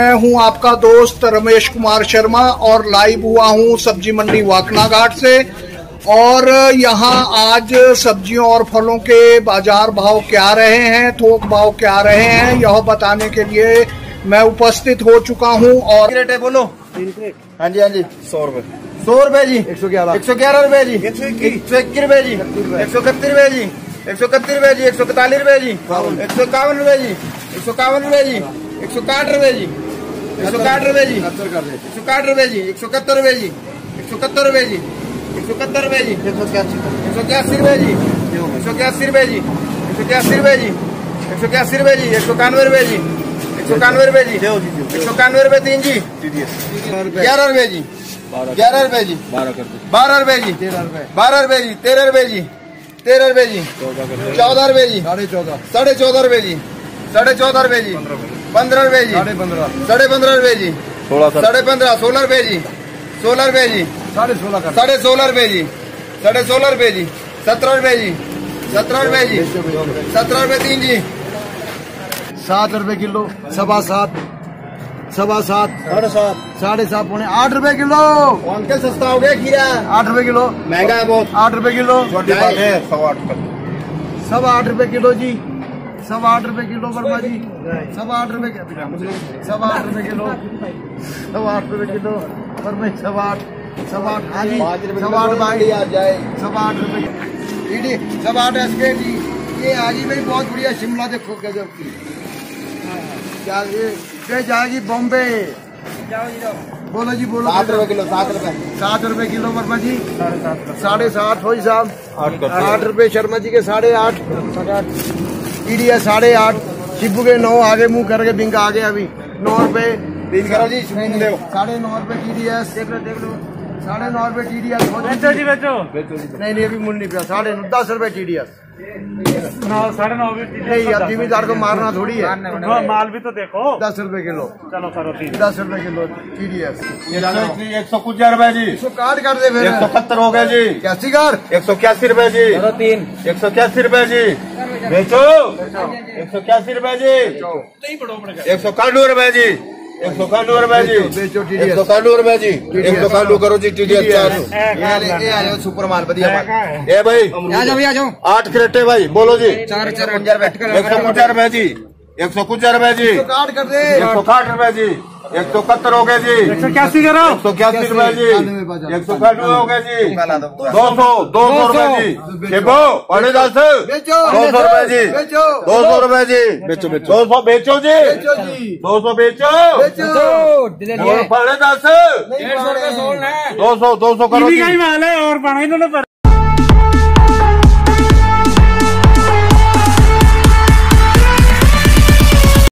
मैं हूँ आपका दोस्त रमेश कुमार शर्मा और लाइव हुआ हूँ सब्ज़ी मंडी वाकना घाट से और यहाँ आज सब्जियों और फलों के बाज़ार भाव क्या रहे हैं थोक भाव क्या रहे हैं यह बताने के लिए मैं उपस्थित हो चुका हूँ और रेट है बोलो हाँ जी हाँ जी सौ रुपए सौ रुपए जी एक सौ ग्यारह एक सौ ग्यारह रुपए जी एक सौ इक्कीस रुपए जी एक सौ इकतीस रुपए जी एक सौ इकतीस रुपए जी एक सौ इकतालीस रुपए जी एक सौ इक्यावन रुपए जी एक सौ इक्यावन रुपए जी एक सौ इकाठ रुपए जी एक सौ इकाठ रुपए जी एक सौ इकाठ रुपए जी एक सौ इकहत्तर रुपए जी एक सौ इकहत्तर रुपए जी एक सौ इकहत्तर रुपए जी एक सौ इक्यासी रुपए जी एक सौ इक्यासी रुपए जी एक सौ इक्यासी रुपए जी एक सौ इक्यासी रुपए जी एक सौ इक्यानवे रुपए जी एक सौ इक्यानवे रुपए जी एक सौ इक्यानवे रुपए तीन जी ग्यारह रुपए जी ग्यारह रुपए जी बारह रुपए जी बारह रुपए जी तेरह रुपए जी तेरह रुपए जी चौदह रुपए जी साढ़े चौदह साढ़े चौदह रुपए जी साढ़े चौदह रुपए जी पंद्रह रुपए जी। साढ़े पंद्रह। साढ़े पंद्रह रुपए जी। साढ़े पंद्रह सोलह रुपए जी। सोलह रुपए जी। साढ़े सोलह साढ़े सोलह रुपए जी। साढ़े सोलह रुपए जी। सत्रह रुपए जी। सत्रह रुपए जी। सत्रह रुपए तीन जी। सात रुपए किलो सवा सात। सवा सात। साढ़े सात। साढ़े सात पौने आठ रुपए किलो। अंकल सस्ता हो गया खीरा। आठ रुपए किलो। महँगा है बहुत। आठ रुपए किलो। सवा आठ रुपए किलो जी। सवा आठ रुपए किलो वर्मा जी सवा आठ रुपए सवा आठ रुपए किलो। सवा आठ रुपए किलो वर्मा जी, सवा आठ सवा आठ हाँ जी पाँच सवा आठ भाई आ जाए सवा आठ रुपए सवा आठ एसके जी ये आजी भाई बहुत बढ़िया शिमला देखो गजब की। क्या ये? ये जाएगी बॉम्बे। बोलो जी बोलो सात रुपए किलो सात रुपए। सात रुपए किलो वर्मा जी साढ़े सात हो साहब। आठ रुपए शर्मा जी के साढ़े आठ। ईडी है साढ़े आठ शिबू के नौ आगे मुँह करके बिंगा आगे अभी। नौ रुपए। तीन करो जी सुन दो। साढ़े नौ रुपए टी डी एस देख लो देख लो। साढ़े नौ रुपए टी डी एस नहीं नहीं अभी मुंड नहीं पिया साढ़े नौ दस रुपए टी डी एस साढ़े नौ नहीं अब जिम्मेदार को मारना थोड़ी है। हाँ, माल भी तो देखो। दस रुपए किलो। चलो करो तीन। दस रुपए किलो टी डी एस एक सौ कुछ रुपए जी। इसको काट कर दे एक सौ सत्तर हो गया जी। कैसी कर एक सौ इक्यासी रुपए जी। तीन। एक सौ इक्यासी रुपए जी। बेचो। एक सौ इक्यासी रुपए जी। एक सौ इक्यानवे रुपए जी। एक सौ इक्यानवे रुपए जी। बेचो एक सौ इक्यानवे रुपए जी। एक सौ इक्यानवे करो जी टी डी जाओ सुपर माल बढ़िया ए भाई आठ क्रेटे भाई बोलो जी। चार चार एक सौ कुछ रुपए जी। एक सौ कुछ रुपए जी। एक सौ साठ रुपए जी। एक सौ इकहत्तर हो गए जी। एक सौ इक्यासी करो एक सौ इक्यासी रुपए जी। एक सौ इक्यानवे हो गए जी। दो। सौ दो सौ रुपए जी। शिबो पौने दस। दो सौ रुपए जी। दो सौ रुपए जी। बेचो बेचो। दो सौ बेचो जी। दो सौ बेचो। बेचो। और दस। दो सौ दो सौ करो ही और इन्होंने